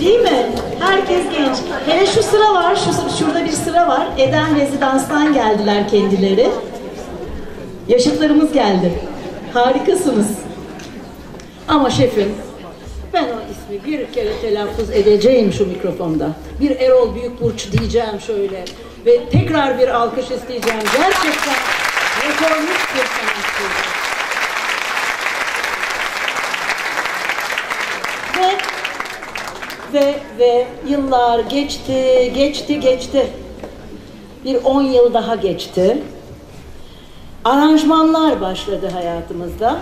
Değil mi? Herkes genç. Hele şu sıra var, şu, şurada bir sıra var. Eden Rezidans'tan geldiler kendileri. Yaşıtlarımız geldi. Harikasınız. Ama şefim, ben o ismi bir kere telaffuz edeceğim şu mikrofonda. Bir Erol Büyükburç diyeceğim şöyle. Ve tekrar bir alkış isteyeceğim. Gerçekten reformist bir sanatçı. Ve ve ve yıllar geçti, geçti, geçti. Bir on yıl daha geçti. Aranjmanlar başladı hayatımızda.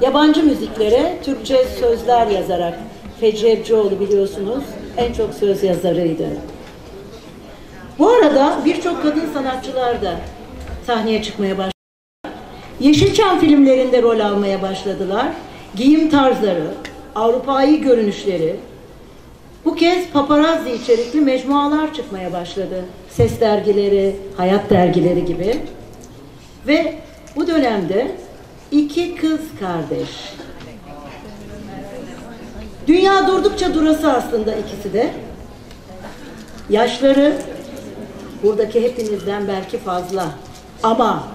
Yabancı müziklere Türkçe sözler yazarak Fecri Ebcioğlu biliyorsunuz en çok söz yazarıydı. Bu arada birçok kadın sanatçılar da sahneye çıkmaya başladı. Yeşilçam filmlerinde rol almaya başladılar. Giyim tarzları, Avrupa'yı görünüşleri, bu kez paparazzi içerikli mecmualar çıkmaya başladı. Ses dergileri, hayat dergileri gibi. Ve bu dönemde iki kız kardeş. Dünya durdukça durası aslında ikisi de. Yaşları buradaki hepinizden belki fazla. Ama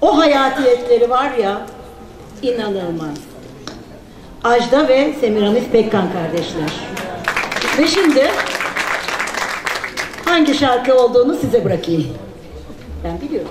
o hayatiyetleri var ya inanılmaz. Ajda ve Semiramis Pekkan kardeşler. Ve şimdi hangi şarkı olduğunu size bırakayım. Ben biliyorum.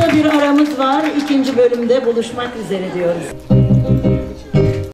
Kısa bir aramız var. İkinci bölümde buluşmak üzere diyoruz.